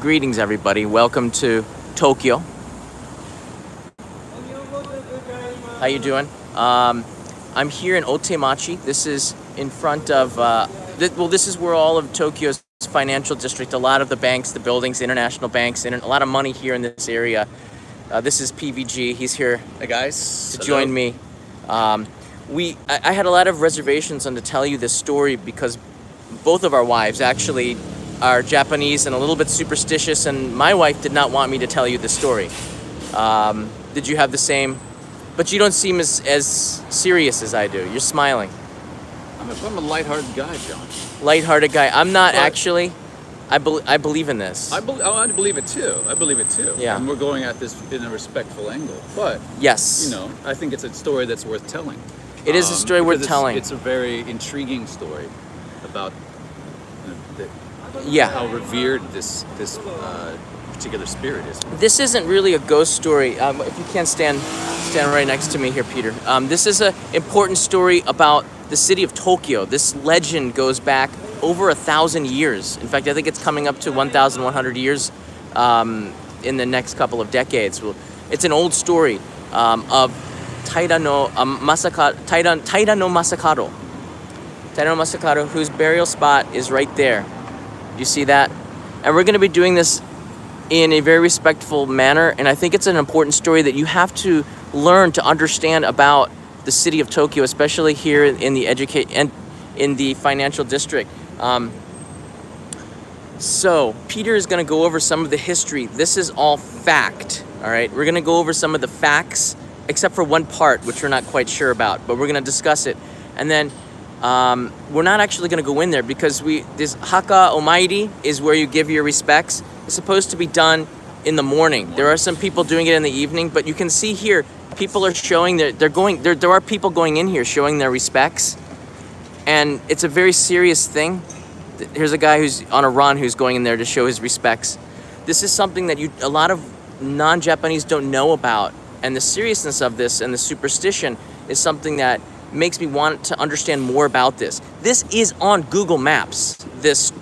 Greetings, everybody. Welcome to Tokyo. How you doing? Um, I'm here in Otemachi. This is in front of, uh, th- well, this is where all of Tokyo's financial district, a lot of the banks, the buildings, international banks, and a lot of money here in this area. Uh, this is PVG. He's here Hey guys, to join me. Um, we, I, I had a lot of reservations on to tell you this story because both of our wives actually are Japanese and a little bit superstitious, and my wife did not want me to tell you this story. Um, did you have the same? But you don't seem as, as serious as I do. You're smiling. I'm a, I'm a lighthearted guy, John. Lighthearted guy. I'm not But- actually. I, bel I believe in this. I, bel oh, I believe it too. I believe it too. Yeah. And we're going at this in a respectful angle, but yes. you know, I think it's a story that's worth telling. It is a Um, story worth because telling. It's, it's a very intriguing story about the, yeah. how revered this this uh, particular spirit is. this isn't really a ghost story. Um, if you can't stand stand right next to me here, Peter. Um, this is an important story about the city of Tokyo. This legend goes back over a thousand years. In fact, I think it's coming up to 1,100 years um, in the next couple of decades. Well, It's an old story um, of Taira no um, Masaka, Taira, Taira no Masakado. Taira no Masakado, whose burial spot is right there. You see that? And we're going to be doing this in a very respectful manner. And I think it's an important story that you have to learn to understand about the city of Tokyo, especially here in the educate and in the financial district. Um, so Peter is going to go over some of the history. This is all fact. All right, we're going to go over some of the facts, except for one part which we're not quite sure about, but we're going to discuss it. And then um, we're not actually going to go in there because we this Haka Omairi is where you give your respects. It's supposed to be done in the morning. There are some people doing it in the evening, but you can see here people are showing their they're going there there are people going in here showing their respects. And it's a very serious thing. Th- Here's a guy who's on a run who's going in there to show his respects. This is something that you a lot of non-Japanese don't know about, and the seriousness of this and the superstition is something that makes me want to understand more about this. This is on Google Maps. This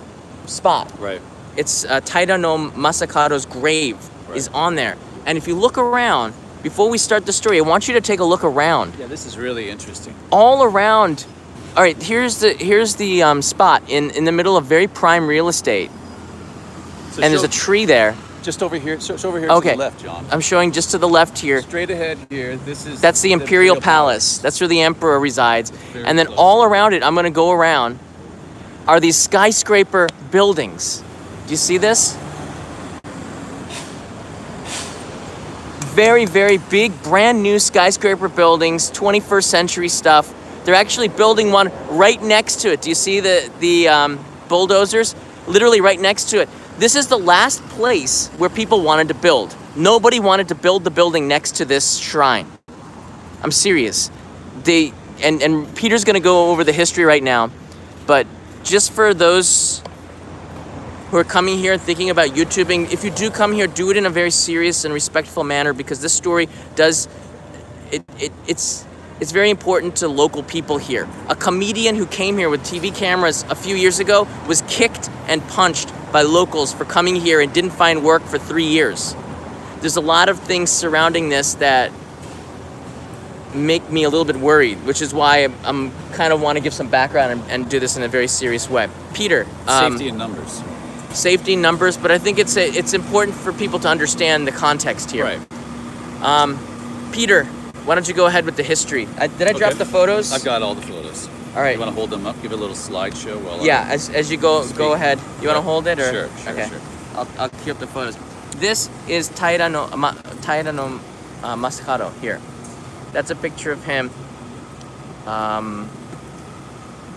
spot. Right. It's uh, Taira no Masakado's grave is on there, and if you look around before we start the story, I want you to take a look around Yeah, this is really interesting. all around. All right, here's the here's the um, spot in in the middle of very prime real estate, So and there's a tree there. Just over here. So, so over here Okay. to the left, John. I'm showing just to the left here. Straight ahead here. This is That's the Imperial Palace. That's where the Emperor resides. And then close. all around it, I'm gonna go around, are these skyscraper buildings. Do you see this? Very, very big, brand new skyscraper buildings, 21st century stuff. They're actually building one right next to it. Do you see the, the um, bulldozers? Literally right next to it. This is the last place where people wanted to build. Nobody wanted to build the building next to this shrine. I'm serious. They and and Peter's gonna go over the history right now, but just for those who are coming here and thinking about YouTubing, if you do come here, do it in a very serious and respectful manner because this story does it, it it's it's very important to local people here. A comedian who came here with TV cameras a few years ago was kicked and punched by locals for coming here and didn't find work for three years. There's a lot of things surrounding this that make me a little bit worried, which is why I'm, I'm kind of want to give some background and, and do this in a very serious way. Peter, um, Safety in numbers. safety in numbers, but I think it's a, it's important for people to understand the context here. Right. Um, Peter, why don't you go ahead with the history? I, did I drop Okay. the photos? I've got all the photos. All right. You want to hold them up? Give it a little slideshow while Yeah, as, as you go Speak. go ahead. You want to hold it or Sure, sure, okay? sure. I'll I'll keep up the photos. This is Taira no Ma, Taira no uh, Masakado here. That's a picture of him. Um,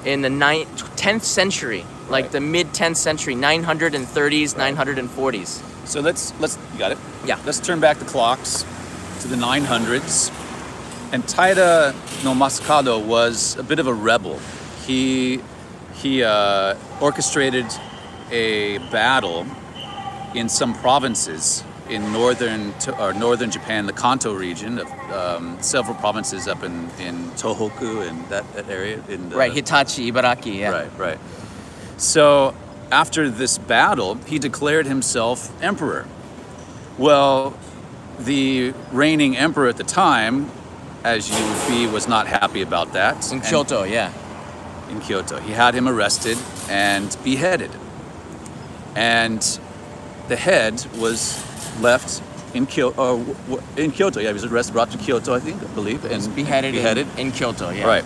in the ninth, 10th century, like Right. the mid 10th century, 930s, 940s. So let's let's you got it. Yeah. Let's turn back the clocks to the 900s. And Taira no Masakado was a bit of a rebel. He he uh, orchestrated a battle in some provinces in northern or northern Japan, the Kanto region of um, several provinces up in in Tohoku and that, that area in the, right, Hitachi, Ibaraki, yeah. Right, right. So after this battle, he declared himself emperor. Well, the reigning emperor at the time, as you would be, was not happy about that. In And- Kyoto, yeah. in Kyoto. He had him arrested and beheaded. And the head was left in Kyoto. Uh, in Kyoto, yeah, he was arrested, brought to Kyoto, I think, I believe, and He's beheaded, beheaded. In, in Kyoto, yeah. Right.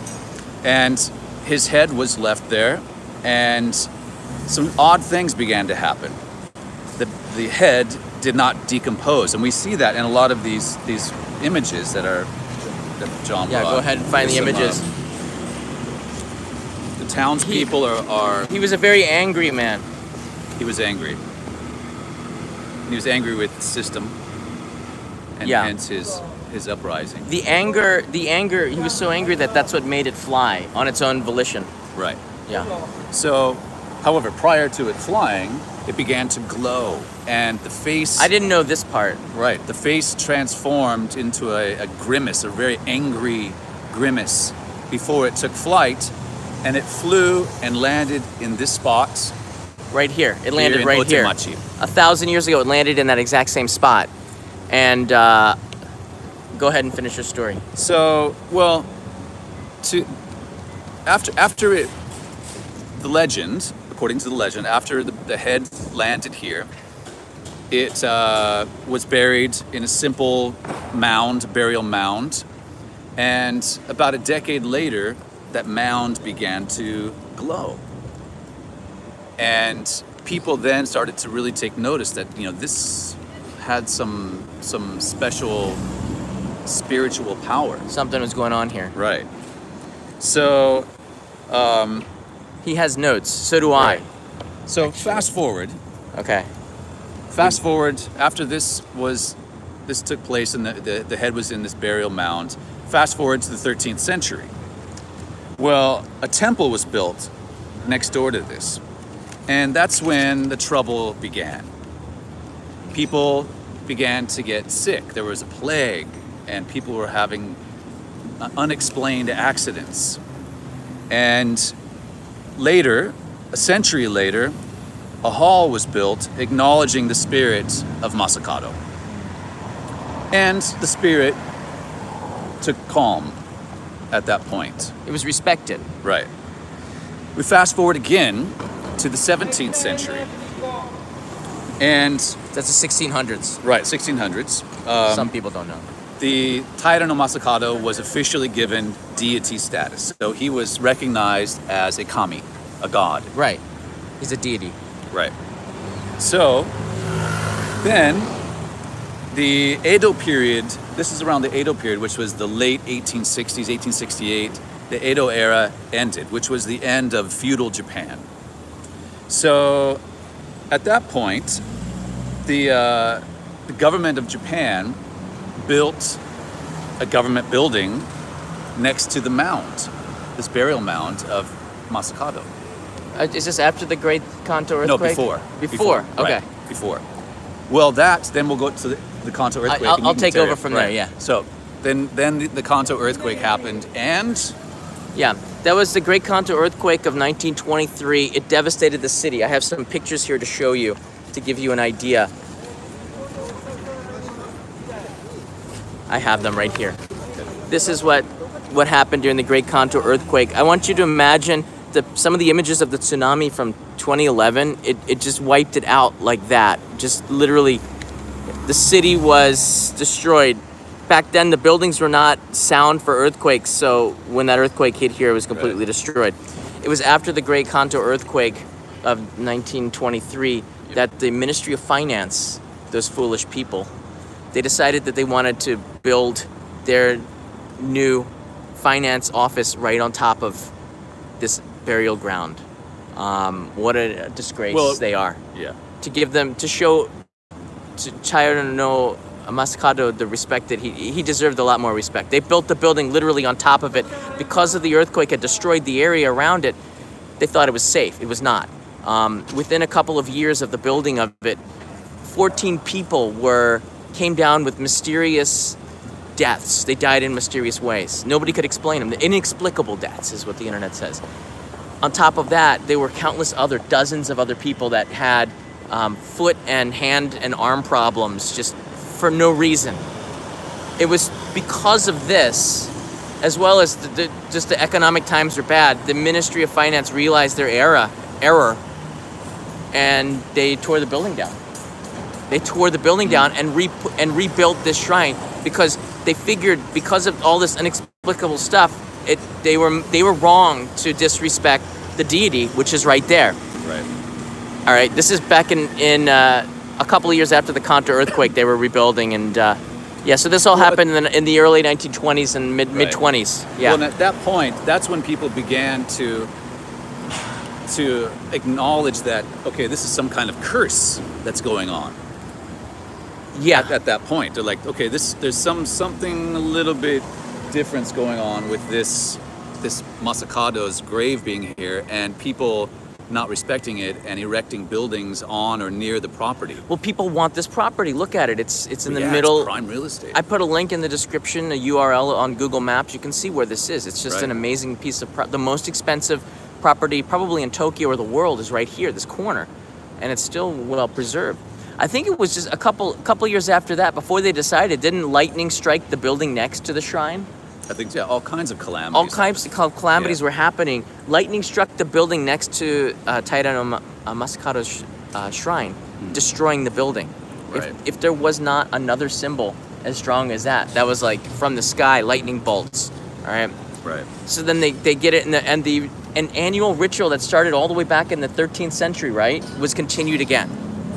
And his head was left there, and some odd things began to happen. The, the head did not decompose, and we see that in a lot of these these images that are John. Yeah, go ahead and find the uh, images. the townspeople are, are. He was a very angry man. He was angry. He was angry with the system, and Yeah. hence his his uprising. The anger, the anger, he was so angry that that's what made it fly on its own volition. Right. Yeah. So, however, prior to it flying, it began to glow, and the face. I didn't know this part. Right. The face transformed into a, a grimace, a very angry grimace, before it took flight, and it flew and landed in this spot. Right here. It landed in right here. A thousand years ago, it landed in that exact same spot. And uh, go ahead and finish your story. So, well, to after after it, the legend, according to the legend, after the, the head landed here, it uh, was buried in a simple mound, burial mound, and about a decade later, that mound began to glow, and people then started to really take notice that you know this had some some special spiritual power. Something was going on here. Right. So, He has notes. So do I. Right. so fast forward. Okay. Fast forward after this was, this took place and the, the, the head was in this burial mound. Fast forward to the 13th century. Well, a temple was built next door to this. And that's when the trouble began. People began to get sick. There was a plague, and people were having uh, unexplained accidents. And later, a century later, a hall was built acknowledging the spirit of Masakado. And the spirit took calm at that point. It was respected. Right. We fast forward again to the 17th century. And, That's the 1600s. right, 1600s. Um, Some people don't know. The Taira no Masakado was officially given deity status. So he was recognized as a kami, a god. Right. He's a deity. Right. So then the Edo period, this is around the Edo period, which was the late 1860s, 1868, the Edo era ended, which was the end of feudal Japan. So at that point, the, uh, the government of Japan built a government building next to the mound, this burial mound of Masakado. Uh, is this after the Great Kanto earthquake? No, earthquake? before. Before. Okay. right, before. Well, that then we'll go to the, the Kanto earthquake. I'll- I'll take over from there, yeah. So then, then the, the Kanto earthquake happened, and Yeah, that was the Great Kanto earthquake of 1923. It devastated the city. I have some pictures here to show you to give you an idea. I have them right here. This is what what happened during the Great Kanto earthquake. I want you to imagine the some of the images of the tsunami from 2011. It it just wiped it out like that. Just literally the city was destroyed. Back then, the buildings were not sound for earthquakes, so when that earthquake hit here, it was completely Right. destroyed. It was after the Great Kanto earthquake of 1923 that the Ministry of Finance, those foolish people, they decided that they wanted to build their new finance office right on top of this burial ground. Um, what a disgrace Well- they are yeah, to give them to show to Chihiro no Masakado the respect that he he deserved a lot more respect. They built the building literally on top of it because of the earthquake had destroyed the area around it. They thought it was safe. It was not. Um, within a couple of years of the building of it, 14 people were came down with mysterious deaths. They died in mysterious ways. Nobody could explain them. The inexplicable deaths is what the internet says. on top of that, there were countless other dozens of other people that had um, foot and hand and arm problems just for no reason. It was because of this, as well as the, the, just the economic times are bad. The Ministry of Finance realized their era error, and they tore the building down. They tore the building down and re- and rebuilt this shrine because they figured because of all this inexplicable stuff, it they were they were wrong to disrespect the deity, which is right there. Right. All right, this is back in in uh, a couple of years after the Kanto earthquake. They were rebuilding, and uh, yeah, so this all Well, happened in the, in the early 1920s and mid Right. mid 20s. Yeah, Well, and at that point, that's when people began to to acknowledge that okay, this is some kind of curse that's going on. Yeah, At, at that point, they're like, okay, this there's some something a little bit difference going on with this this Masakado's grave being here and people not respecting it and erecting buildings on or near the property. Well, people want this property. Look at it. It's it's in the Yeah, it's middle. prime real estate. I put a link in the description, a URL on Google Maps. You can see where this is. It's just Right. an amazing piece of pro- the most expensive property probably in Tokyo or the world is right here, this corner, and it's still well preserved. I think it was just a couple couple years after that before they decided. Didn't lightning strike the building next to the shrine? I think yeah, all kinds of calamities. All kinds of calamities Yeah. were happening. Lightning struck the building next to uh, Taira no uh, Masakado's uh, shrine, destroying the building. Hmm. Right. If, if there was not another symbol as strong as that, that was like from the sky, lightning bolts. All right. Right. So then they, they get it, in the, and the an annual ritual that started all the way back in the 13th century, right, was continued again.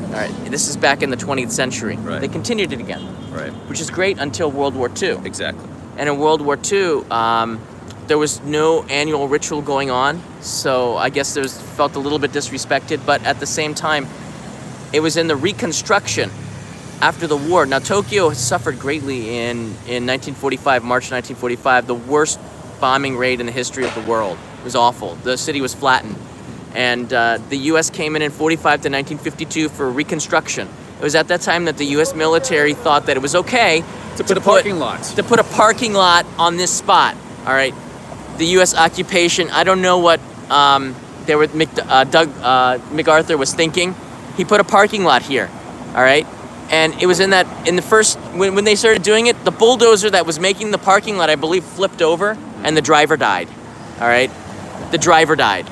All right. This is back in the 20th century. Right. They continued it again, Right. which is great until World War II. Exactly. And in World War II, um, there was no annual ritual going on, so I guess there was felt a little bit disrespected. But at the same time, it was in the reconstruction after the war. Now Tokyo has suffered greatly in in 1945, March 1945, the worst bombing raid in the history of the world. It was awful. The city was flattened, and uh, the U.S. came in in 45 to 1952 for reconstruction. It was at that time that the U.S. military thought that it was okay To put a parking lot. to put a parking lot on this spot. All right, the U.S. occupation. I don't know what um, they were. Mc, uh, Doug uh, MacArthur was thinking. He put a parking lot here. All right, and it was in that in the first when, when they started doing it, the bulldozer that was making the parking lot, I believe, flipped over, and the driver died. All right, the driver died,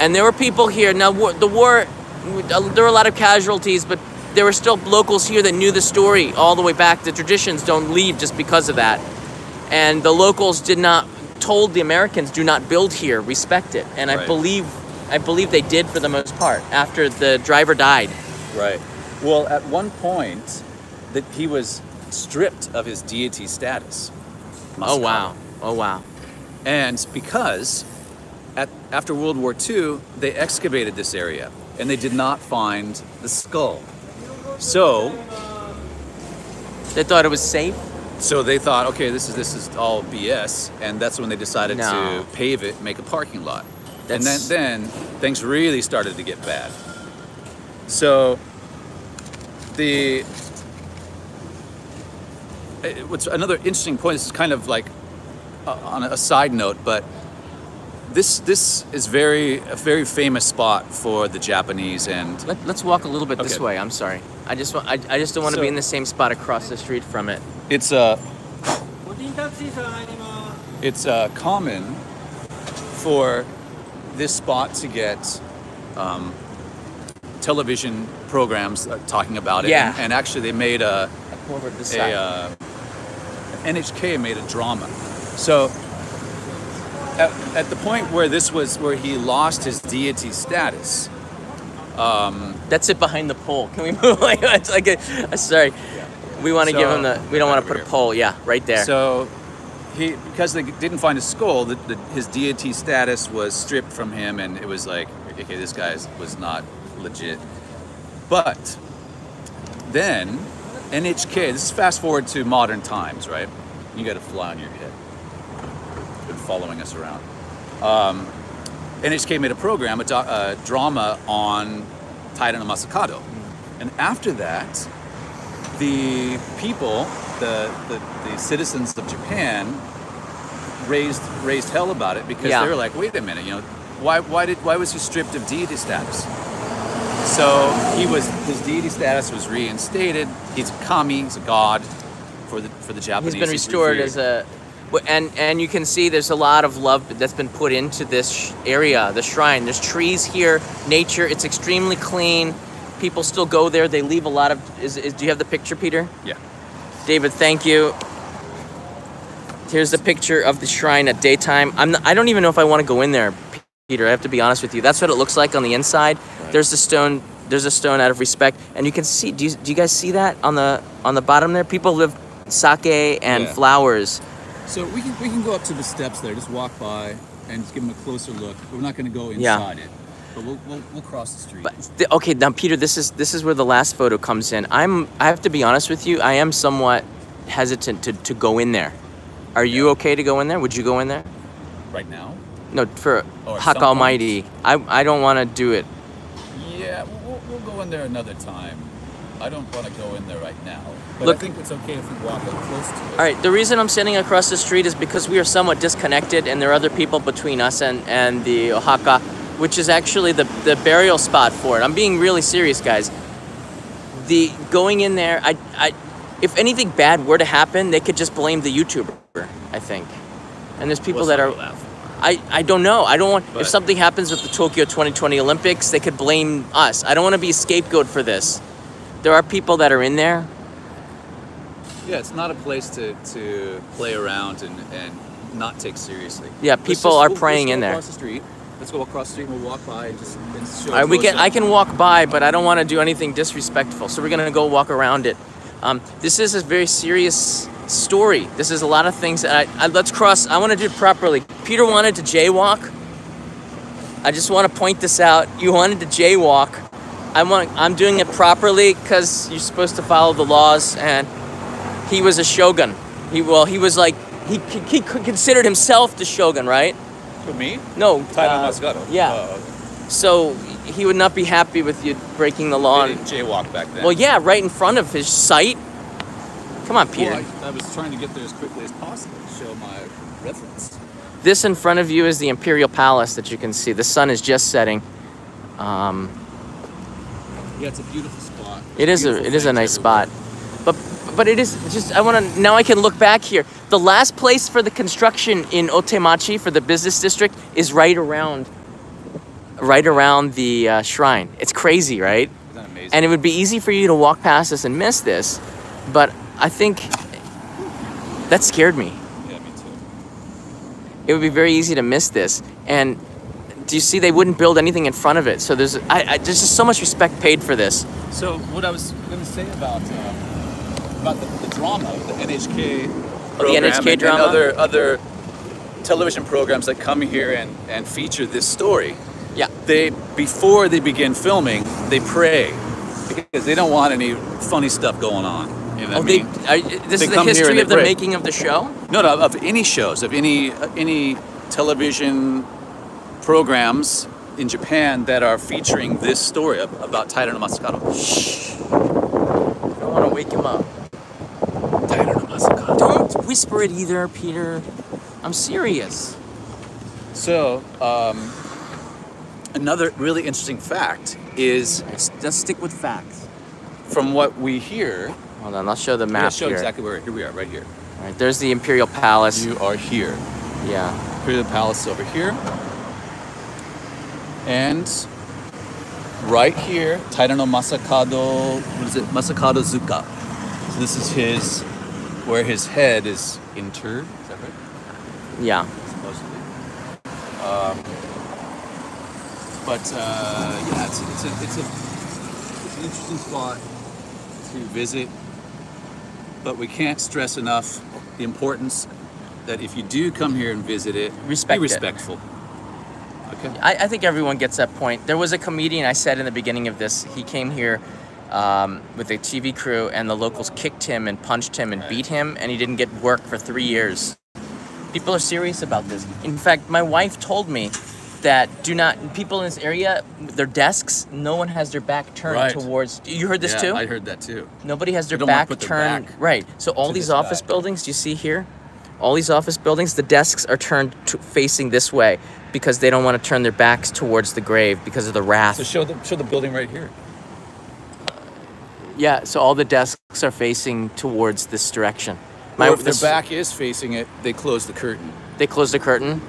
and there were people here. Now the war, there were a lot of casualties, but there were still locals here that knew the story all the way back. The traditions don't leave just because of that, and the locals did not told the Americans do not build here, respect it, and I believe, I believe they did for the most part after the driver died. Right. Well, at one point, that he was stripped of his deity status. Oh wow, oh wow. And because at, after World War II, they excavated this area and they did not find the skull. So, They thought it was safe. so they thought, okay, this is this is all BS, and that's when they decided No. to pave it, make a parking lot. And then then things really started to get bad. So the what's another interesting point this is kind of like uh, on a side note, but this this is very a very famous spot for the Japanese and. Let, us walk a little bit this way. I'm sorry. I just want I, I just don't want so, to be in the same spot across the street from it. It's a. It's uh, common for this spot to get um, television programs uh, talking about it. Yeah. And, and actually, they made a. A. Uh, NHK made a drama. So at, at the point where this was where he lost his deity status, um, That's it behind the pole. Can we move? like like a, sorry. We want to give him the. We don't want to put a pole. Yeah, right there. So he because they didn't find his skull, the, the, his deity status was stripped from him, and it was like, okay, this guy was not legit. But then NHK. This is fast forward to modern times, right? You got a fly on your head. Following us around. Um, NHK made a program, a, a drama on Taira no Masakado, and after that, the people, the, the, the citizens of Japan, raised raised hell about it because Yeah. they were like, wait a minute, you know, why why did why was he stripped of deity status? So he was his deity status was reinstated. He's a kami, he's a god for the for the Japanese. He's been restored revered. as a, and and you can see there's a lot of love that's been put into this sh- area, the shrine. There's trees here, nature. It's extremely clean. People still go there. They leave a lot of. Is, is do you have the picture, Peter? yeah. David, thank you. Here's the picture of the shrine at daytime. I'm not, I don't even know if I want to go in there, Peter. I have to be honest with you. That's what it looks like on the inside. There's a stone. There's a stone out of respect, and you can see. Do you, do you guys see that on the on the bottom there? People live sake and Yeah. flowers. So we can we can go up to the steps there, just walk by and just give them a closer look. We're not going to go Yeah. inside it, but we'll, we'll we'll cross the street. But the, okay, now Peter, this is this is where the last photo comes in. I'm I have to be honest with you. I am somewhat hesitant to, to go in there. Are you okay to go in there? Would you go in there? right now. No, for some Almighty. I I don't want to do it. Yeah, we'll, we'll go in there another time. I don't want to go in there right now. But Look- I think it's okay if we walk up close to it. All right, the reason I'm standing across the street is because we are somewhat disconnected, and there are other people between us and, and the ohaka, which is actually the, the burial spot for it. I'm being really serious, guys. The going in there, I, I, if anything bad were to happen, they could just blame the YouTuber, I think. And there's people that are, I, I don't know. I don't want, if something happens with the Tokyo 2020 Olympics, they could blame us. I don't want to be a scapegoat for this. There are people that are in there. Yeah, it's not a place to, to play around and, and not take seriously. Yeah, people just- are we'll- praying let's in there. Across the street. Let's go across the street and we'll walk by and just and right, we can. I can walk by, but I don't want to do anything disrespectful. So we're gonna go walk around it. Um, this is a very serious story. This is a lot of things that I, I let's cross. I want to do it properly. Peter wanted to jaywalk. I just want to point this out. You wanted to jaywalk. I want. I'm doing it properly because you're supposed to follow the laws. And he was a shogun. He well, he was like he, he, he considered himself the shogun, right? For me? No. Title uh, yeah. Oh, So he would not be happy with you breaking the law. we didn't jaywalk back then. Well, yeah, right in front of his site. Come on, Peter. Well, I, I was trying to get there as quickly as possible to show my reference. This in front of you is the Imperial Palace that you can see. The sun is just setting. Um, Yeah, it's a beautiful spot. it is a it is a nice everywhere. spot, but it is just I want to now I can look back here. The last place for the construction in Otemachi for the business district is right around right around the uh, shrine. It's crazy, right? Isn't that amazing? And it would be easy for you to walk past this and miss this, but I think that scared me. yeah, me too. It would be very easy to miss this. And do you see they wouldn't build anything in front of it? So there's I, I there's just so much respect paid for this. So what I was going to say about uh, about the, the drama, the NHK, Oh, the NHK and, drama? and other other television programs that come here and, and feature this story. Yeah. They before they begin filming, they pray because they don't want any funny stuff going on. You know Oh, I they, are, this They is the history of the pray. making of the show. No, no, of any shows, of any uh, any television programs in Japan that are featuring this story ab- about Taira no Masakado. I don't want to wake him up. Taira no Masakado. Don't whisper it either, Peter. I'm serious. So, um, another really interesting fact is Just stick with facts. from what we hear. Hold on, I'll show the map gonna show here. exactly where here we are, right here. All right, there's the Imperial Palace. You are here. yeah. Imperial Palace over here. And right here, Taira no Masakado, what is it? Masakado Zuka. So this is his, where his head is interred. Is that right? Yeah. Supposedly. Um, but uh, yeah, it's, it's, a, it's, a, it's an interesting spot to visit. But we can't stress enough the importance that if you do come here and visit it, Respect be respectful. Okay. I, I think everyone gets that point. There was a comedian I said in the beginning of this. He came here um, with a TV crew, and the locals kicked him and punched him and beat him, and he didn't get work for three years. People are serious about this. In fact, my wife told me that do not people in this area, their desks, no one has their back turned Right. towards. You heard this yeah, too? I heard that too. Nobody has their They don't wanna back put their turned back right. So all these office guy. buildings, do you see here? all these office buildings, the desks are turned to facing this way because they don't want to turn their backs towards the grave because of the wrath. So show the show the building right here. Yeah, so all the desks are facing towards this direction. or if their back is facing it, they close the curtain. They close the curtain,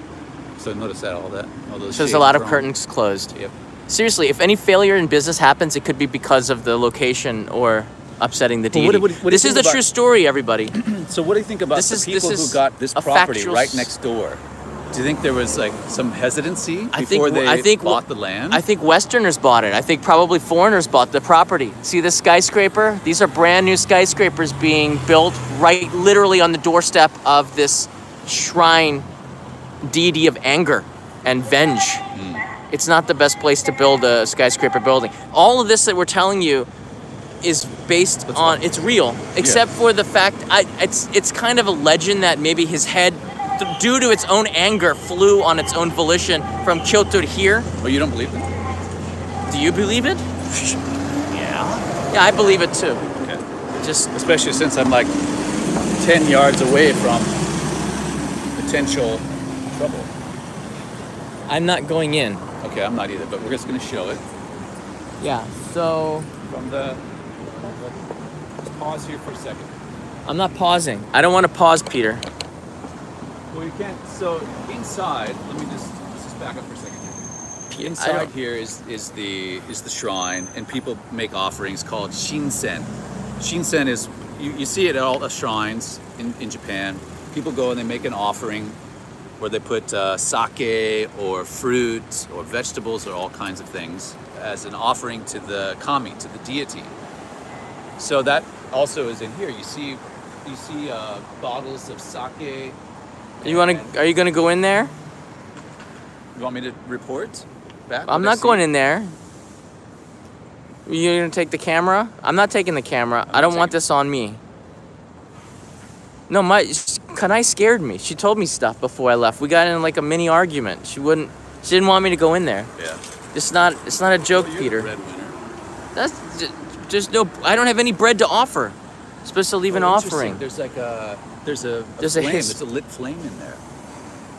So notice that all that. All those so there's a lot of curtains closed. Yep. Seriously, if any failure in business happens, it could be because of the location or upsetting the But what- what- what this is the about- true story, everybody. So what do you think about This the is- this people is who got this property right next door? Do you think there was like some hesitancy I before think they I think bought the land? I think Westerners bought it. I think probably foreigners bought the property. See this skyscraper? These are brand new skyscrapers being built right literally on the doorstep of this shrine deity of anger and venge. Hmm. It's not the best place to build a skyscraper building. All of this that we're telling you is based That's on fine. it's real, except for the fact I, it's it's kind of a legend that maybe his head, due to its own anger, flew on its own volition from Kyoto to here. Oh, you don't believe it? Do you believe it? Yeah. Yeah, I believe it too. Okay. Just Especially since I'm like ten yards away from potential trouble. I'm not going in. Okay, I'm not either, but we're just gonna show it Yeah. So from the. Just pause here for a second. I'm not pausing. I don't want to pause, Peter. Well, you can't. So inside, let me just let's just back up for a second. I Inside here is is the is the shrine, and people make offerings called shinsen. Shinsen is you, you see it at all the shrines in, in Japan. People go and they make an offering where they put uh, sake or fruit or vegetables or all kinds of things as an offering to the kami, to the deity. So that also is in here. You see, you see uh, bottles of sake. You wanna? Are you going to go in there? You want me to report back? I'm not going in there. You're going to take the camera? I'm not taking the camera. I I'm don't want this on me. No, my Kanai scared me. She told me stuff before I left. We got in like a mini argument. She wouldn't. She didn't want me to go in there. Yeah. It's not. It's not a joke, Well, you're Peter. breadwinner. That's j- just no. I don't have any bread to offer. supposed to leave an Oh, interesting. offering. There's like a there's a, a There's a flame. his- there's a lit flame in there.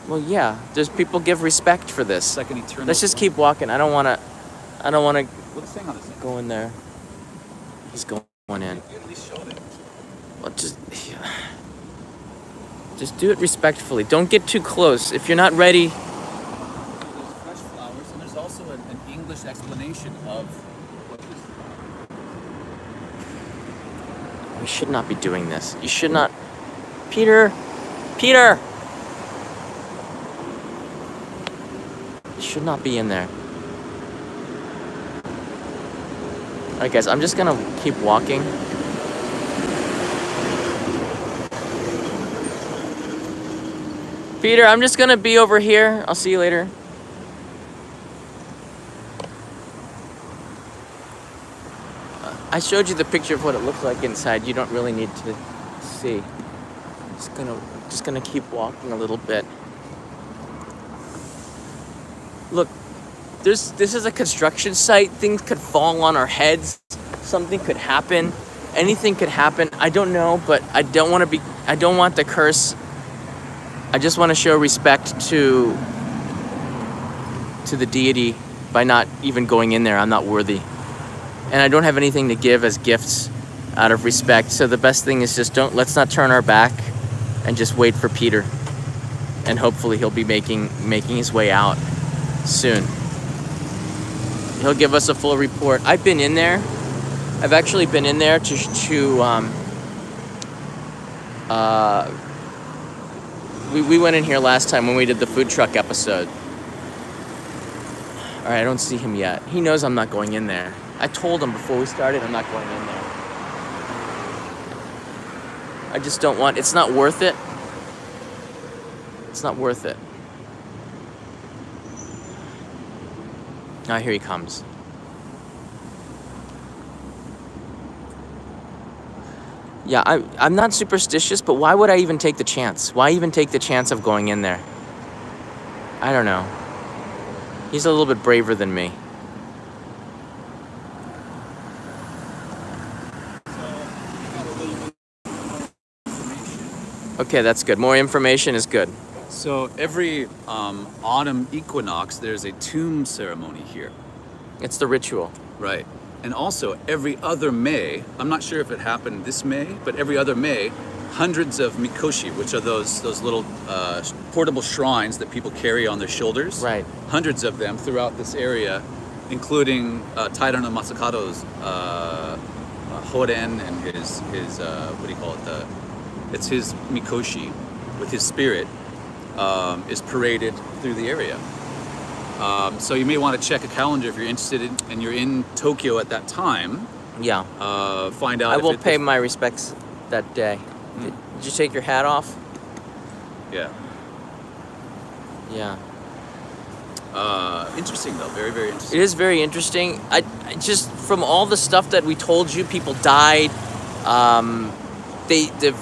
Well, yeah. There's people give respect for this. It's like an eternal. Let's just flame. keep walking. I don't want to. I don't want to Let's hang on a second. go in there. He's going in. You at least showed it. Well, just, just do it respectfully. Don't get too close. If you're not ready, There's fresh flowers, and there's also an, an English explanation of what this. we should not be doing this. You should not. Peter, Peter. Should not be in there. All right, guys. I'm just gonna keep walking. Peter, I'm just gonna be over here. I'll see you later. I showed you the picture of what it looks like inside. You don't really need to see. Just gonna just gonna keep walking a little bit. Look, there's this is a construction site. Things could fall on our heads. Something could happen. Anything could happen. I don't know, but I don't want to be I don't want the curse. I just want to show respect to to the deity by not even going in there. I'm not worthy and I don't have anything to give as gifts out of respect. So the best thing is just don't let's not turn our back and just wait for Peter. And hopefully he'll be making making his way out soon. He'll give us a full report. I've been in there. I've actually been in there to to um uh we, we went in here last time when we did the food truck episode. All right, I don't see him yet. He knows I'm not going in there. I told him before we started I'm not going in there. I just don't want it's not worth it. It's not worth it. Ah, here he comes. Yeah, I, I'm not superstitious, but why would I even take the chance? Why even take the chance of going in there? I don't know. He's a little bit braver than me. Okay, that's good. More information is good. So every um, autumn equinox, there's a tomb ceremony here. It's the ritual. Right. And also every other May, I'm not sure if it happened this May, but every other May, hundreds of mikoshi, which are those those little uh, portable shrines that people carry on their shoulders. Right. Hundreds of them throughout this area, including uh, Masakado's uh, uh, Horen and his his uh, what do you call it? The it's his mikoshi with his spirit um, is paraded through the area. Um, so you may want to check a calendar if you're interested in, and you're in Tokyo at that time. Yeah. Uh, find out. I will it- pay my respects that day. Hmm. Did, did you take your hat off? Yeah. Yeah. Uh, interesting though. Very very interesting. It is very interesting. I, I just from all the stuff that we told you, people died. Um, they the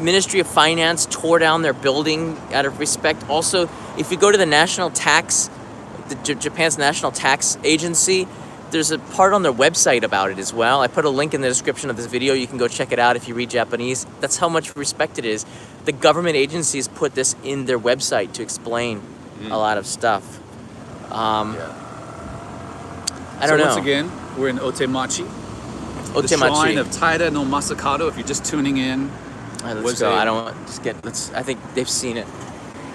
Ministry of Finance tore down their building out of respect. Also, if you go to the national tax, the J- Japan's national tax agency, there's a part on their website about it as well. I put a link in the description of this video. You can go check it out if you read Japanese. That's how much respect it is. The government agencies put this in their website to explain a lot of stuff. Um, Yeah. I don't so know. Once again, we're in Otemachi, Otemachi. the shrine of Taira no Masakado. If you're just tuning in, All right, let's was go. a- I don't want just get. Let's. I think they've seen it.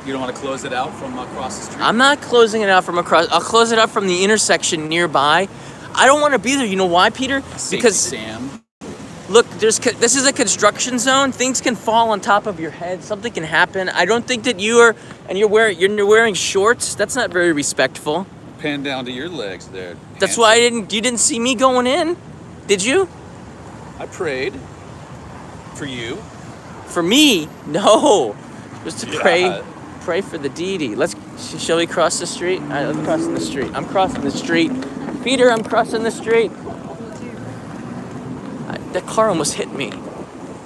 you don't want to close it out from across the street. I'm not closing it out from across. I'll close it out from the intersection nearby. I don't want to be there. You know why, Peter? Safety because Sam. look, there's this is a construction zone. Things can fall on top of your head. Something can happen. I don't think that you are, and you're wearing you're wearing shorts. That's not very respectful. Pan down to your legs there. That's why I didn't. You didn't see me going in, did you? I prayed for you. For me, no. Just to pray, Yeah. pray for the deity. Let's. sh- Shall we cross the street? All right, let's cross the street. I'm crossing the street. Peter, I'm crossing the street. I, that car almost hit me.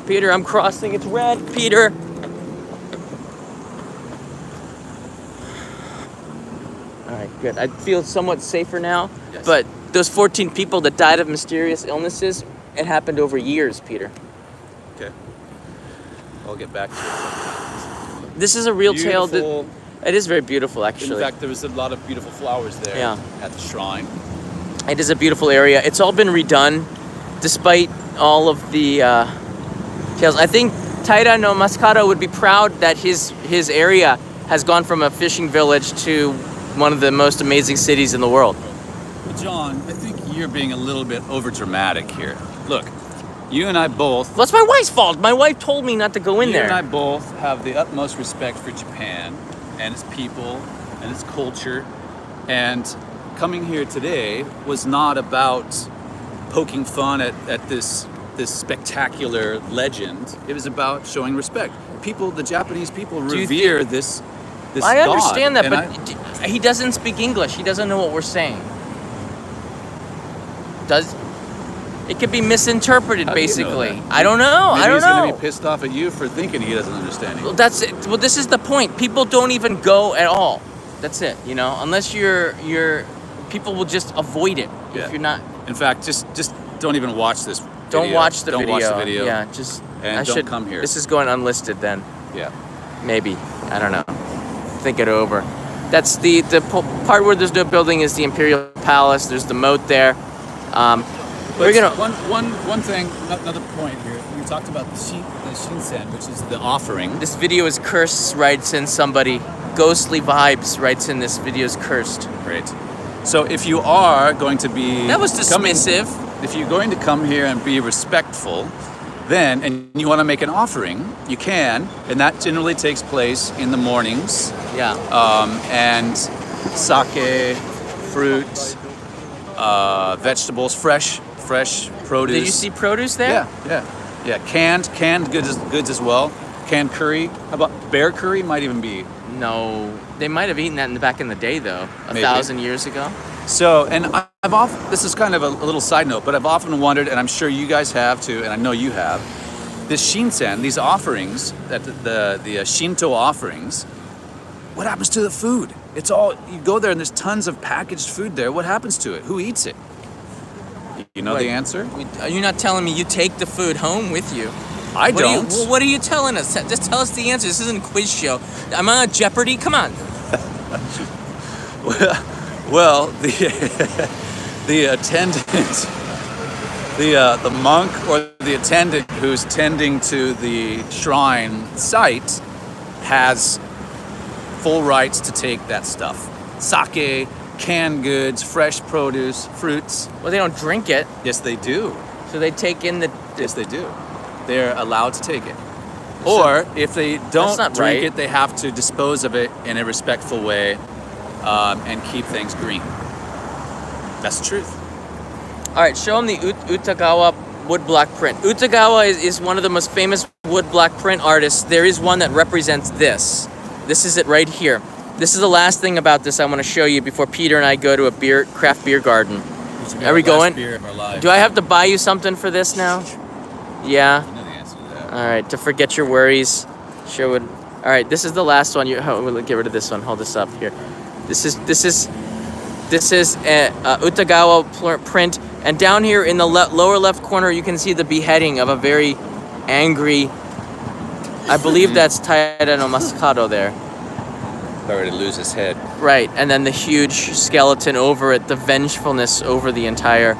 Peter, I'm crossing. It's red. Peter. All right, good. I feel somewhat safer now. Yes. But those 14 people that died of mysterious illnesses, it happened over years, Peter. I'll get back to it. This is a real tale. That, it is very beautiful, actually. In fact, there was a lot of beautiful flowers there Yeah. at the shrine. It is a beautiful area. It's all been redone, despite all of the uh, tales. I think Taira no Masakado would be proud that his his area has gone from a fishing village to one of the most amazing cities in the world. John, I think you're being a little bit over dramatic here. Look, you and I both that's my wife's fault. My wife told me not to go in you there. You and I both have the utmost respect for Japan and its people and its culture. And coming here today was not about poking fun at, at this this spectacular legend. It was about showing respect. People, the Japanese people revere this this I god. understand that, but I- he doesn't speak English. He doesn't know what we're saying. Does it could be misinterpreted? How do you know basically? I don't know. maybe I don't he's know. He's gonna be pissed off at you for thinking he doesn't understand Well, that's it. Well, this is the point. People don't even go at all. That's it. You know, unless you're you're, people will just avoid it Yeah. if you're not. In fact, just just don't even watch this. Don't watch the don't video. watch the video. Yeah, just. And I don't should come here. This is going unlisted then. Yeah. Maybe. I don't know. Think it over. That's the the po- part where there's no building is the Imperial Palace. There's the moat there. Um, But gonna. one, one, one thing, another point here. You talked about the, shin, the shinsen, which is the offering. This video is cursed. Writes in somebody. Ghostly vibes. Writes in this video is cursed. Great. So if you are going to be That was coming- dismissive. if you're going to come here and be respectful, then and you want to make an offering, you can, and that generally takes place in the mornings. Yeah. Um, and sake, fruit, uh, vegetables, fresh, fresh produce. Did you see produce there? Yeah, yeah, yeah. Canned, canned goods, goods as well. Canned curry. How about bear curry? Might even be. No, they might have eaten that in the back in the day, though, a Maybe. thousand years ago. So, and I've often. This is kind of a, a little side note, but I've often wondered, and I'm sure you guys have too, and I know you have. This shinsen, these offerings, that the the, the uh, Shinto offerings. What happens to the food? It's all you go there, and there's tons of packaged food there. What happens to it? Who eats it? You know Wait. the answer. We- Are you not telling me you take the food home with you? I What don't. well, what are you telling us? Just tell us the answer. This isn't a quiz show. I'm on Jeopardy. Come on. Well, the the attendant, the uh, the monk or the attendant who's tending to the shrine site has full rights to take that stuff. Sake, canned goods, fresh produce, fruits. Well, they don't drink it, Yes, they do. so they take in the. Yes, they do. They're allowed to take it. Or if they don't drink right. it, they have to dispose of it in a respectful way um, and keep things green. That's the truth. All right, show them the Ut- Utagawa woodblock print. Utagawa is, is one of the most famous woodblock print artists. There is one that represents this. This is it right here. This is the last thing about this I want to show you before Peter and I go to a beer craft beer garden. Are we going? Do I have to buy you something for this now? Yeah. All right, to forget your worries. Show it. All right, this is the last one. You oh, we'll get rid of this one. Hold this up here. This is this is this is a, a Utagawa print, and down here in the le- lower left corner, you can see the beheading of a very angry. I believe that's Taira no Masakado there. Sorry to lose his head. Right, and then the huge skeleton over it, the vengefulness over the entire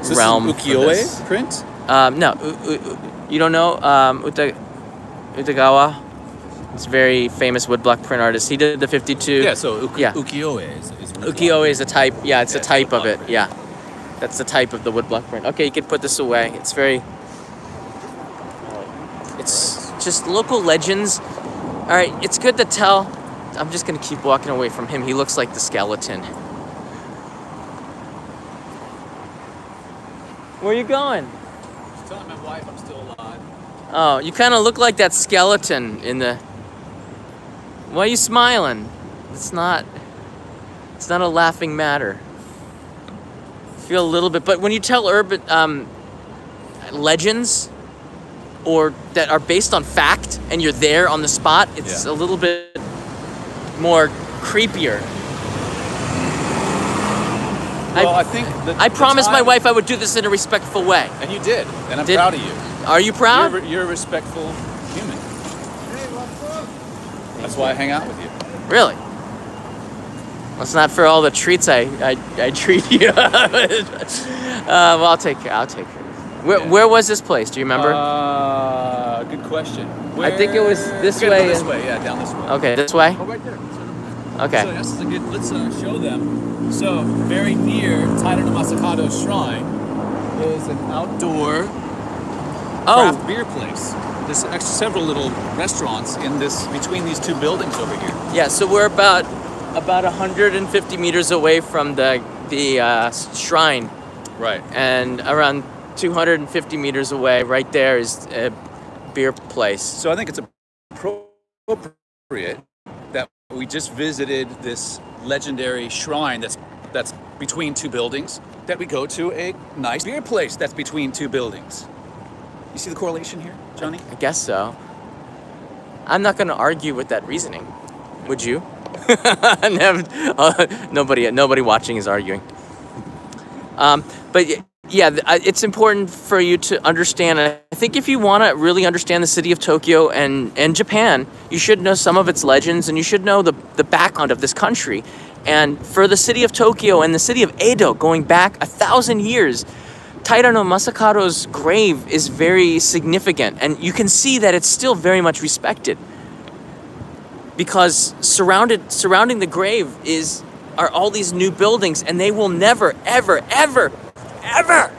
Is this realm. an ukiyo-e print? Um, no, you don't know um, Uta- Utagawa? It's a very famous woodblock print artist. He did the 52. Yeah, so Yeah. ukiyo-e is, is Ukiyo-e is a type. Yeah, it's Yeah, a type of it. print. Yeah, that's the type of the woodblock print. Okay, you can put this away. It's very. It's just local legends. All right, it's good to tell. I'm just gonna keep walking away from him. He looks like the skeleton. Where are you going? telling my wife I'm still alive. Oh, you kind of look like that skeleton in the. Why are you smiling? It's not. It's not a laughing matter. Feel a little bit, but when you tell urban um, legends, or that are based on fact, and you're there on the spot, it's Yeah. a little bit more creepier. Well, I, I, think the, I promised my wife I would do this in a respectful way. and you did, and I'm Did- proud of you. Are you proud? You're, you're a respectful human. That's why I hang out with you. Really? That's not for all the treats I, I, I treat you. uh, well, I'll take care. I'll take care. Where, Yeah. where was this place? Do you remember? Uh, good question. I think it was this way This way, yeah, down this way. okay, this way. Oh, right there. Okay. So this is a good. Let's uh, show them. So very near Taira no Masakado Shrine is an outdoor Oh, craft beer place. There's actually several little restaurants in this between these two buildings over here. yeah. So we're about about 150 meters away from the the uh, shrine, Right. and around 250 meters away, right there is a beer place. So I think it's appropriate that we just visited this legendary shrine that's that's between two buildings. That we go to a nice beer place that's between two buildings. You see the correlation here, Johnny? I guess so. I'm not going to argue with that reasoning. Would you? Never- uh, nobody, nobody watching is arguing. Um, but yeah, it's important for you to understand. I think if you want to really understand the city of Tokyo and, and Japan, you should know some of its legends and you should know the, the background of this country. And for the city of Tokyo and the city of Edo, going back a thousand years, Taira no Masakado's grave is very significant, and you can see that it's still very much respected. Because surrounded surrounding the grave is are all these new buildings, and they will never, ever, ever, ever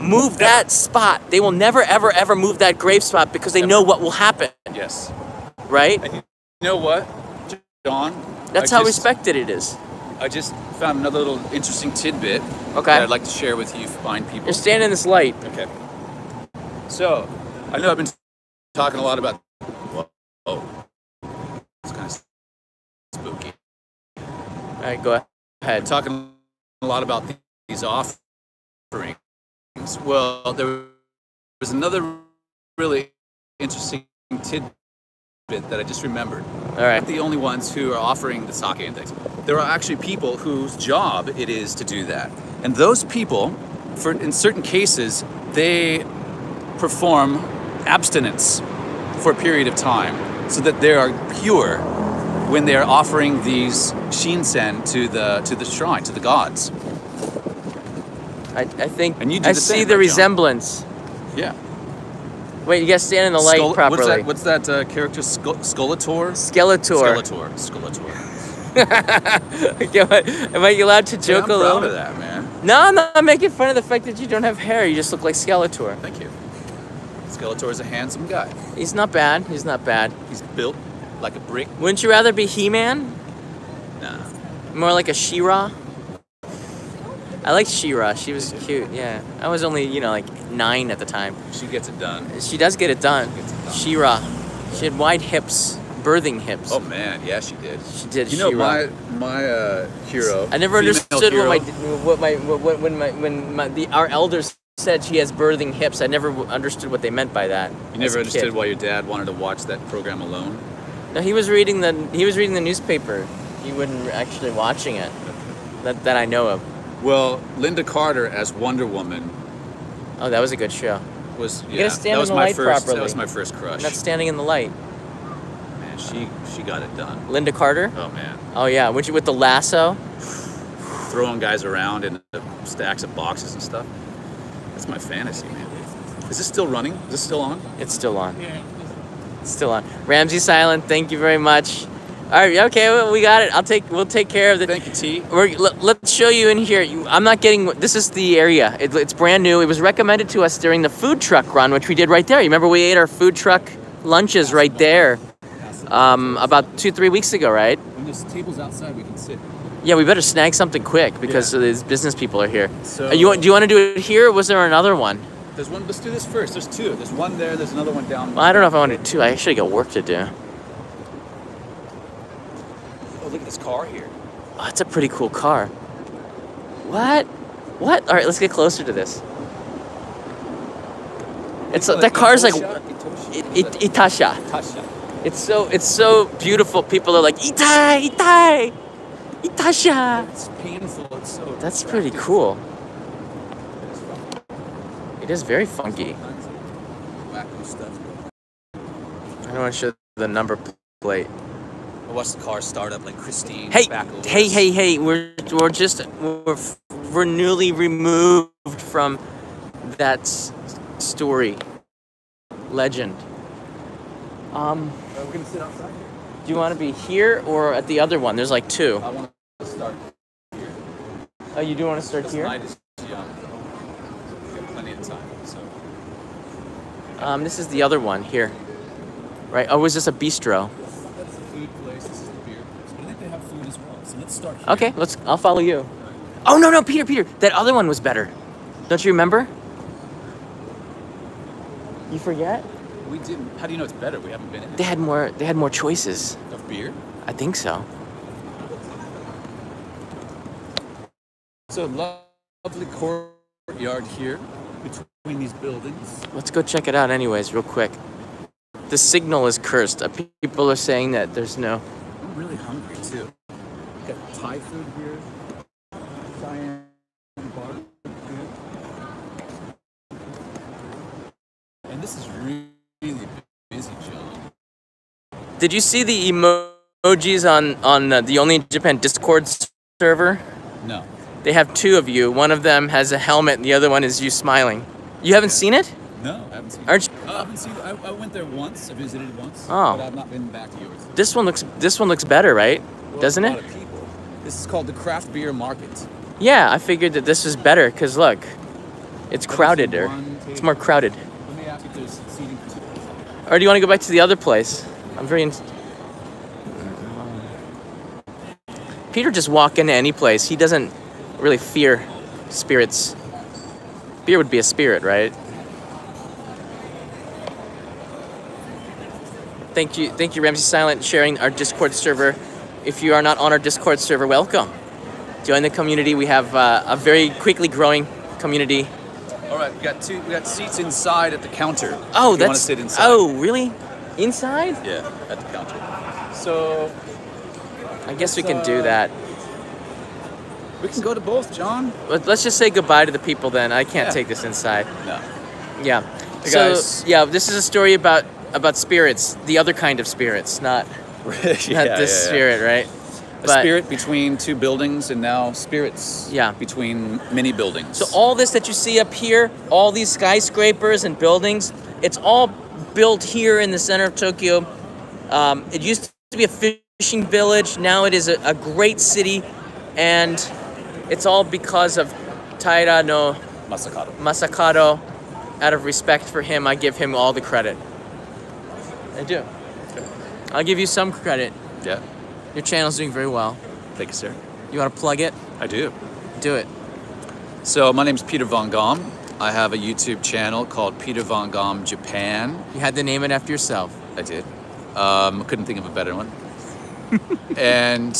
move that spot. They will never, ever, ever move that grave spot because they know what will happen, Yes. right? You know what, John? That's I how just- respected it is. I just found another little interesting tidbit Okay. that I'd like to share with you fine people. You're standing in this light. Okay. So, I know I've been talking a lot about. Whoa. Oh. It's kind of spooky. All right, go I'm ahead. talking a lot about these offerings. Well, there was another really interesting tidbit that I just remembered. All right. not the only ones who are offering the sake and things. There are actually people whose job it is to do that. And those people, for in certain cases, they perform abstinence for a period of time so that they are pure when they are offering these shinsen to the to the shrine to the gods. I, I think And you do I the see same, the right, John? resemblance. Yeah. Wait, you gotta stand in the light Skull- properly. What's that, what's that uh, character? Skeletor? Skeletor. Skeletor. Skeletor. Am I- Am I allowed to joke Yeah, joke I'm proud of that, man. No, I'm not making fun of the fact that you don't have hair. You just look like Skeletor. Thank you. Skeletor is a handsome guy. He's not bad. He's not bad. He's built like a brick. Wouldn't you rather be He-Man? Nah. More like a She-Ra? I liked She-Ra. She was cute. Yeah. I was only, you know, like nine at the time. She gets it done. She does get it done. Gets it done. She-Ra. She had wide hips, birthing hips. Oh man, yeah, she did. She did. You know She-Ra. my my uh, hero. I never understood what my what my what, when my when my, the our elders said she has birthing hips. I never understood what they meant by that. You never understood kid. why your dad wanted to watch that program alone. No, he was reading the he was reading the newspaper. He wasn't actually watching it. That that I know of. Well, Lynda Carter as Wonder Woman Oh, that was a good show. was You yeah, stand that in was the my first properly. that was my first crush. Not standing in the light. man, she she got it done. Lynda Carter. Oh man, Oh yeah, with, with the lasso. throwing guys around in the stacks of boxes and stuff. That's my fantasy, man. Is this still running? Is this still on? It's still on. Yeah. It's still on. Ramsey Silent, thank you very much. All right, okay, well, we got it. I'll take. We'll take care of the. Thank you, T. We're, let, let's show you in here. You, I'm not getting. This is the area. It, it's brand new. It was recommended to us during the food truck run, which we did right there. You remember we ate our food truck lunches right there, um, about two, three weeks ago, right? When there's tables outside, we can sit. Yeah, we better snag something quick because Yeah. these business people are here. So- Uh, you want- do you want to do it here, or was there another one? There's one. Let's do this first. There's two. There's one there. There's another one down. Well, I don't know if I want to do two. I actually got work to do. Look at this car here. Oh, that's a pretty cool car. What? What? All right, let's get closer to this. It's Oh, that car's like it, it, Itasha. It's so it's so beautiful. People are like Itai, Itai, Itasha. It's painful. It's so. That's pretty cool. It is very funky. I don't want to show the number plate. I watched the car start up like Christine. Hey, back hey, hey, hey! We're we're just we're we're newly removed from that story, legend. Um, Are we gonna sit outside? do you want to be here or at the other one? There's like two. I want to start. Here. Oh, you do want to start This here? is young. We have plenty of time. So. Um, this is the other one here, right? Oh, was this a bistro? That's the food place. This is the beer. So I think they have food as well. So let's start here. Okay, let's. I'll follow you. Oh no, no, Peter, Peter, that other one was better. Don't you remember? You forget? We didn't. How do you know it's better? We haven't been in They had more. They had more choices. Of beer. I think so. So lovely courtyard here between these buildings. Let's go check it out, anyways, real quick. The signal is cursed. Uh, People are saying that there's no. I'm really hungry too. Thai food here. And this is really busy, John. Did you see the emojis on on uh, the Only in Japan Discord server? No. They have two of you. One of them has a helmet, and the other one is you smiling. You haven't seen it? No, I haven't seen Aren't it. Oh, I haven't seen I, I went there once. I visited once. Oh. But I've not been back to yours. This one looks. This one looks better, right? Well, Doesn't it? Lot of people. This is called the craft beer market. Yeah, I figured that this was better because look, it's crowded there. It's more crowded. Let me ask if there's seating for two. Or do you want to go back to the other place? I'm very. In- Peter just walk into any place. He doesn't really fear spirits. Beer would be a spirit, right? Thank you, thank you, Ramsey Silent, sharing our Discord server. If you are not on our Discord server, welcome. Join the community. We have uh, a very quickly growing community. All right, we got two. We got seats inside at the counter. Oh, if you that's want to sit inside. oh, really? Inside? Yeah, at the counter. So I guess we can do that. we can go to both, John. Let- Let's just say goodbye to the people then. I can't Yeah. take this inside. No. Yeah. Hey, so guys. yeah, this is a story about about spirits, the other kind of spirits, not yeah, not this yeah. spirit, right? A spirit between two buildings, and now spirits. Yeah. Between many buildings. So all this that you see up here, all these skyscrapers and buildings, it's all built here in the center of Tokyo. Um, it used to be a fishing village. Now it is a, a great city, and it's all because of Taira no Masakado. Masakado. Out of respect for him, I give him all the credit. I do. I'll give you some credit. Yeah. Your channel's doing very well. Thank you, sir. You want to plug it? I do. Do it. So my name's Peter von Gomm. I have a YouTube channel called Peter von Gomm Japan. You had to name it after yourself. I did. Um, couldn't think of a better one. and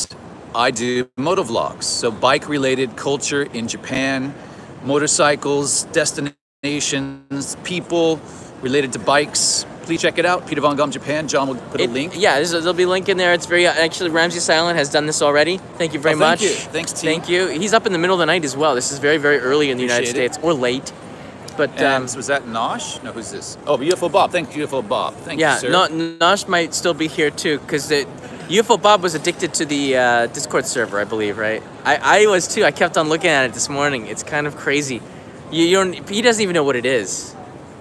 I do motovlogs, so bike-related culture in Japan, motorcycles, destinations, people related to bikes. Please check it out, Peter von Gomm Japan. John will put a link. Yeah, there's, there'll be a link in there. It's very actually Ramsey Silent has done this already. Thank you very Oh, thank much. you. Thanks, team. Thank you. He's up in the middle of the night as well. This is very very early in the United it. States or late, but um, was that Nosh? No, who's this? Oh, UFO Bob. Thank you, UFO Bob. Thank yeah, you, sir. no, Nosh might still be here too because UFO Bob was addicted to the uh, Discord server, I believe, right? I, I was too. I kept on looking at it this morning. It's kind of crazy. You, you don't. He doesn't even know what it is.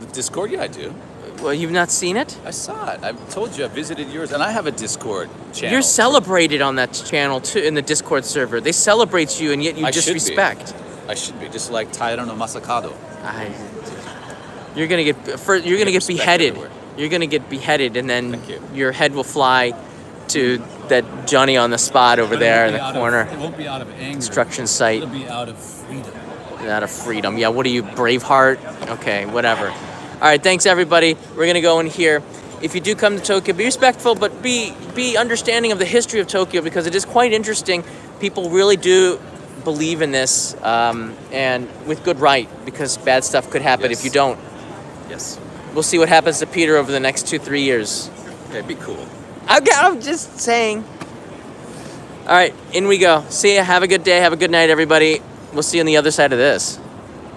The Discord? Yeah, I do. Well, you've not seen it. I saw it. I told you I visited yours, and I have a Discord channel. You're celebrated on that channel too in the Discord server. They celebrate you, and yet you I disrespect. I should be just like no Masakado. I, you're gonna get first, you're gonna Get get beheaded. everywhere. You're gonna get beheaded, and then you. your head will fly to that Johnny on the spot over there in the corner it won't be out of anger. construction site. It'll be out of freedom. Out of freedom. Yeah. What are you, Braveheart? Okay. Whatever. All right. Thanks everybody. We're gonna go in here. If you do come to Tokyo, be respectful, but be be understanding of the history of Tokyo because it is quite interesting. People really do believe in this, um, and with good right, because bad stuff could happen if you don't. Yes. We'll see what happens to Peter over the next two, three years. Okay, be cool. Okay, I'm just saying. All right, in we go. See ya. Have a good day. Have a good night, everybody. We'll see you on the other side of this.